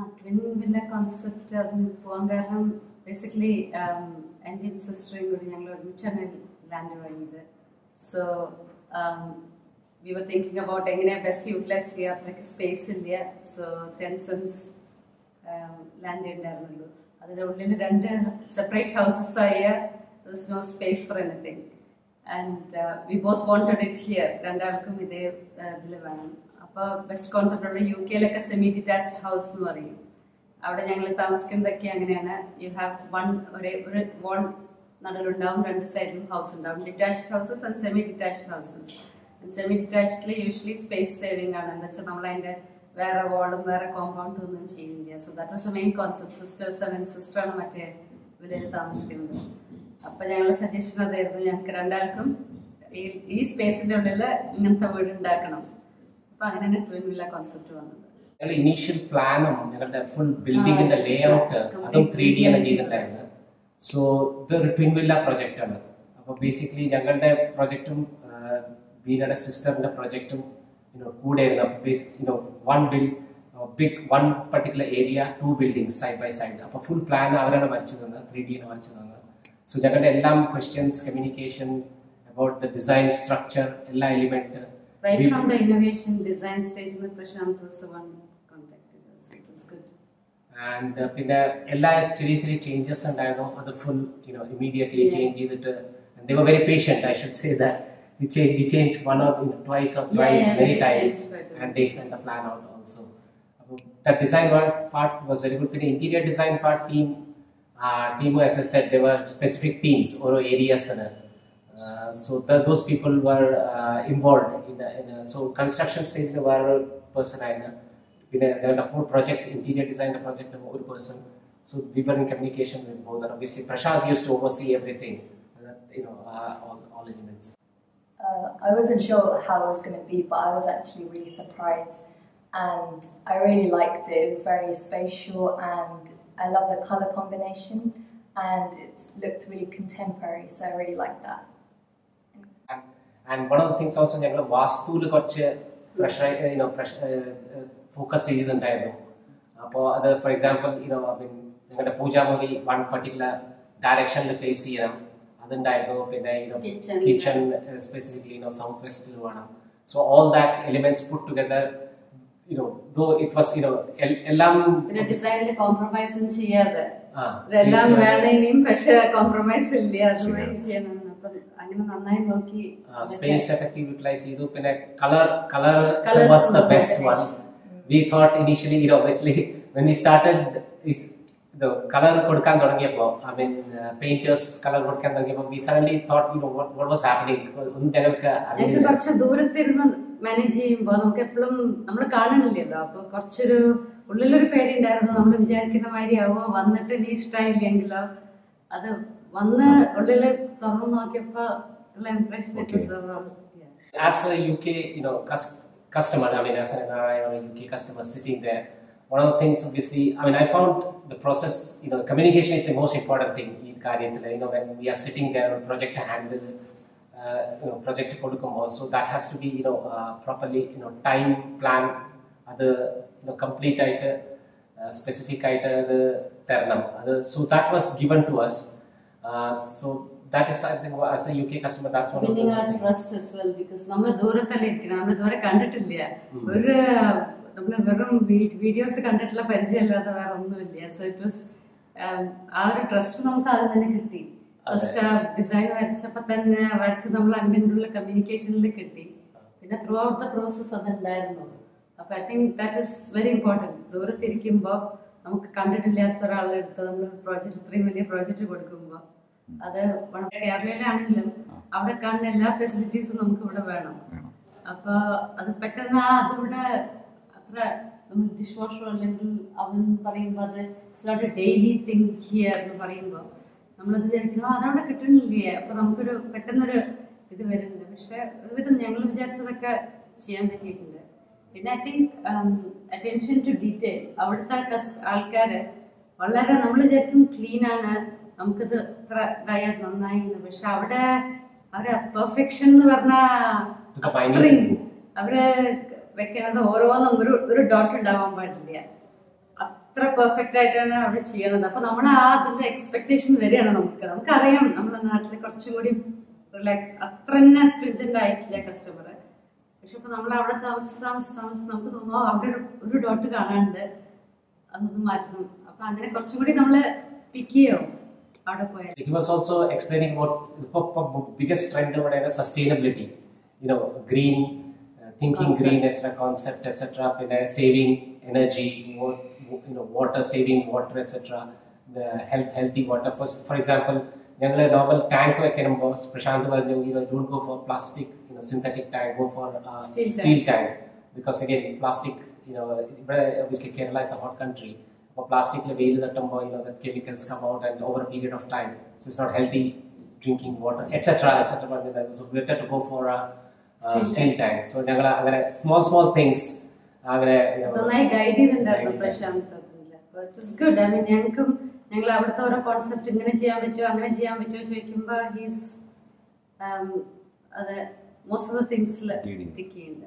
ആ twin villa concept അതിന് പോകാൻ കാരണം ബേസിക്കലി എന്റെയും സിസ്റ്ററേയും കൂടി ഞങ്ങൾ ഒരുമിച്ചാണ് ലാൻഡ് വാങ്ങിയത്. So we were thinking about എങ്ങനെ ബെസ്റ്റ് യൂട്ടിലൈസ് ചെയ്യുക അത്രയ്ക്ക് സ്പേസ് ഇല്ല. സോ ടെൻ സെൻസ് ലാൻഡ് ഉണ്ടായിരുന്നുള്ളൂ. അതിന്റെ ഉള്ളിൽ രണ്ട് സെപ്പറേറ്റ് ഹൗസസ് ആയ no space for anything and we both wanted it here രണ്ടാൾക്കും ഇതേ ഇതിൽ വേണം. അപ്പോൾ ബെസ്റ്റ് കോൺസെപ്റ്റ് യു കെയിലൊക്കെ സെമി ഡിറ്റാച്ച്ഡ് ഹൗസ് എന്ന് പറയും. അവിടെ ഞങ്ങൾ താമസിക്കുന്നതൊക്കെ അങ്ങനെയാണ്. യു ഹാവ് വൺ ഒരേ ഒരു വോൾ നടലുണ്ടാവും രണ്ട് സൈഡിലും ഹൗസ് ഉണ്ടാവും. Detached houses and semi detached houses semi ഡിറ്റാച്ച്ഡിൽ usually space saving ആണ്. എന്താ വെച്ചാൽ നമ്മൾ അതിന്റെ വേറെ വാളും വേറെ കോമ്പൗണ്ടും ഒന്നും ചെയ്യുന്നില്ല. So that was main concept sisters and സിസ്റ്ററാണ് മറ്റേ ഇവരെ താമസിക്കുന്നത്. അപ്പം ഞങ്ങളുടെ സജഷൻ അതായിരുന്നു ഞങ്ങൾക്ക് രണ്ടാൾക്കും ഈ സ്പേസിന്റെ ഉള്ളിൽ ഇങ്ങനത്തെ വീട് ഉണ്ടാക്കണം. അപ്പൊ അങ്ങനെയാണ് ട്വിൻ വില്ല കോൺസെപ്റ്റ് വന്നത്. ഞങ്ങൾ ഇനീഷ്യൽ പ്ലാനും ഞങ്ങളുടെ ഫുൾ ബിൽഡിങ്ങിന്റെ ലേ ഔട്ട് അതും ത്രീ ഡി ആണ് ചെയ്തിട്ടുണ്ടായിരുന്നത്. സോ ഇതൊരു ട്വിൻ വില്ല പ്രൊജക്റ്റ് ആണ്. അപ്പോൾ ബേസിക്കലി ഞങ്ങളുടെ പ്രൊജക്റ്റും ബീനയുടെ സിസ്റ്ററിന്റെ പ്രൊജക്റ്റും കൂടെ you know one bill big one particular area to building side by side അപ്പോൾ ഫുൾ പ്ലാൻ അവരാണ് വരച്ചു തന്നത് ത്രീ ഡി ആണ് വരച്ചു തന്നത്. സോ ഞങ്ങളുടെ എല്ലാം questions communication about the design structure എല്ലാ element Right from the innovation design stage, the Prashant was the one contacted us. It was good. And പിന്നെ എല്ലാ ചെറിയ ചെറിയ ചേഞ്ചസ് ഉണ്ടായിരുന്നു അത് full you know immediately Yeah. Change ചെയ്തിട്ട് they were very patient i should say that we change we changed one or you know, twice or Yeah, thrice yeah, many we times changed quite a bit. and they sent the plan out also അപ്പോൾ the design work part was very good പിന്നെ interior design part team uh, team as i said there were specific teams ഓരോ areas ആണ് uh, so the, those people were uh, involved in, a, in a, so construction stage വേറെ person ആയിരുന്നു പിന്നെ ഞങ്ങളുടെ whole project interior ഡിസൈൻ്റെ project ഒരു person so we were in communication with both obviously Prashant use to oversee everything you know uh, all, all elements Uh, I wasn't sure how it was going to be, but I was actually really surprised. And I really liked it. It was very spatial, and I love the color combination, and it looked really contemporary. So I really liked that. And, one of of also things also ഞങ്ങൾ വാസ്തുവിൽ കുറച്ച് pressure you know focus ചെയ്തിട്ടുണ്ടായിരുന്നു. അപ്പോൾ അത് for example you know mean നിങ്ങളുടെ പൂജാമുറി one particular ഡയറക്ഷനിൽ face ചെയ്യണം. അതുണ്ടായിരുന്നു. പിന്നെ Kitchen. Kitchen specifically you know south വെസ്റ്റിൽ വേണം. So all that elements put together you know though it was you know എല്ലാം പിന്നെ ഡിസൈനിൽ കോംപ്രമൈസും ചെയ്യാതെ. എല്ലാം പക്ഷെ കോംപ്രമൈസ് ഇല്ല. അതുമായി ചെയ്യണം അപ്പം അങ്ങനെ നന്നായി നോക്കി സ്പേസ് എഫക്റ്റീവ് യൂട്ടിലൈസ് ചെയ്തു. പിന്നെ colour colour was the best one. We thought initially you obviously when we started colour കൊടുക്കാൻ തുടങ്ങിയപ്പോ ഐ മീൻ പെയിന്റേഴ്സ് കളർ കൊടുക്കാൻ തുടങ്ങിയപ്പോ we suddenly thought what was happening ഒന്നും ഞങ്ങൾക്ക് അറിയില്ല. കുറച്ച് ദൂരത്തിരുന്ന് മാനേജ് ചെയ്യുമ്പോൾ നമുക്ക് എപ്പോഴും നമ്മൾ കാണണില്ലല്ലോ അപ്പൊ കുറച്ചൊരു ഉള്ളിലൊരു പേടി ഉണ്ടായിരുന്നു. നമ്മൾ വിചാരിക്കുന്ന മാതിരി ആവോ? വന്നിട്ട് നീ ഇഷ്ടമായില്ലെങ്കിലോ അത് വന്ന് ഉള്ളില് തുറന്നു നോക്കിയപ്പോ ഉള്ള impression Okay. as a UK, you know, cus- customer, I mean, as an NRI or a UK customer sitting there, one of the things, obviously, I mean, I found the process, you know, communication is the most important thing. ഈ കാര്യത്തിൽ, you know, when we are sitting there on project handle, uh, you know, project കൊടുക്കുമ്പോൾ, so that has to be, you know, uh, properly, you know, time plan, അത്, you know, complete ആയിട്ട്, uh, specific ആയിട്ട് അത് തരണം. അത്, so that was given to us. So that is, I think, as a UK customer, that's one of the winning are trust as well because നമ്മൾ ദൂരത്തല്ലേ ഇതുവരെ കണ്ടിട്ടില്ല. ഒരു നമ്മൾ വെറും വീഡിയോസ് കണ്ടിട്ടുള്ള പരിചയമില്ലാതെ വേറെ ഒന്നുമില്ല. സോ ഇറ്റ് വാസ് ആ ഒരു ട്രസ്റ്റ് നമുക്ക് അത് തന്നെ കിട്ടി. ഫസ്റ്റ് ആ ഡിസൈൻ വരച്ചപ്പോ തന്നെ വരച്ച് നമ്മൾ അങ്ങനെയുള്ള കമ്മ്യൂണിക്കേഷനിൽ കിട്ടി. പിന്നെ ത്രൂ ഔട്ട് ദ പ്രോസസ് അതുണ്ടായിരുന്നു അപ്പൊ I think that is very important ദൂരത്തിരിക്കുമ്പോൾ നമുക്ക് കണ്ടിട്ടില്ലാത്ത ഒരാളുടെ അടുത്ത് നമ്മൾ പ്രോജക്റ്റ് ഇത്രയും വലിയ പ്രോജക്റ്റ് കൊടുക്കുമ്പോൾ അത് കേരളയിലാണെങ്കിലും അവിടെ കാണുന്ന എല്ലാ ഫെസിലിറ്റീസും നമുക്ക് ഇവിടെ വേണം. അപ്പൊ അത് പെട്ടെന്ന് ആ അതിവിടെ അത്ര നമ്മൾ ഡിഷ് വാഷർ അല്ലെങ്കിൽ അവൻ പറയുമ്പോൾ അത് ഇറ്റ്സ് ഡെയിലി തിങ്ക് ഹിയർ എന്ന് പറയുമ്പോൾ നമ്മളത് വിചാരിക്കുന്നു "ആ, അതവിടെ കിട്ടുന്നില്ലേ? അപ്പൊ നമുക്കൊരു പെട്ടെന്നൊരു ഇത് വരുന്നുണ്ട്. പക്ഷെ ഒരുവിധം ഞങ്ങൾ വിചാരിച്ചതൊക്കെ ചെയ്യാൻ പറ്റിയിട്ടുണ്ട്. പിന്നെ I think attention to detail അവിടുത്തെ ആൾക്കാർ ആൾക്കാര് വളരെ നമ്മൾ വിചാരിക്കും ക്ലീൻ ആണ് നമുക്കിത് ഇത്ര ഇതായാൽ നന്നായി എന്ന്. പക്ഷെ അവിടെ അവരെ പെർഫെക്ഷൻ എന്ന് പറഞ്ഞ പറഞ്ഞാൽ അവർ വെക്കുന്നത് ഓരോന്നും ഒരു ഒരു ഡോട്ട് ഉണ്ടാവാൻ പാടില്ല. അത്ര പെർഫെക്റ്റ് ആയിട്ടാണ് അവിടെ ചെയ്യണത്. അപ്പൊ നമ്മൾ ആ അതിന്റെ എക്സ്പെക്ടേഷൻ വരികയാണ് നമുക്ക്. നമുക്കറിയാം നമ്മുടെ നാട്ടിൽ കുറച്ചും കൂടി റിലാക്സ് അത്ര തന്നെ സ്ട്രിഞ്ചന്റ് ആയിട്ടില്ല കസ്റ്റമർ പക്ഷെ ഇപ്പൊ നമ്മൾ അവിടെ താമസിച്ച് താമസിച്ച് താമസിച്ച് നമുക്ക് തോന്നുന്നു അവിടെ ഒരു- ഡോട്ട് കാണാനുണ്ട് അതൊന്നും മാറ്റണം അപ്പൊ അങ്ങനെ കുറച്ചും കൂടി നമ്മൾ പിക്ക് ചെയ്യും He was also explaining what the biggest trend over there sustainability. You know, green, uh, thinking Concept. green as a concept, etc. saving energy, more, you know, water saving water, etc. The health, healthy water. For, for example, ഞങ്ങൾ normal tank വെക്കുമ്പോൾ പ്രശാന്ത് പറഞ്ഞു don't go for plastic know synthetic tank go for uh, Steel tank. steel tank because again plastic you know obviously Kerala is a hot country അപ്പോൾ പ്ലാസ്റ്റിക്കിൽ വെയിൽ തട്ടുമ്പോൾ you know that chemicals come out and over a period of time so it's not healthy drinking water etc etc പറഞ്ഞിട്ടുണ്ടായിരുന്നു so better to go for a uh, Steel steel tank so ഞങ്ങൾ അങ്ങനെ small small things അങ്ങനെ നന്നായി guide ചെയ്തിട്ടുണ്ടായിരുന്നു Prashant good I mean ഞങ്ങൾക്കും ഞങ്ങൾ അവിടുത്തെ ഓരോ കോൺസെപ്റ്റ് ഇങ്ങനെ ചെയ്യാൻ പറ്റുമോ അങ്ങനെ ചെയ്യാൻ പറ്റുമോ ചോദിക്കുമ്പോ ഹീസ് അത് most of the things like ticking.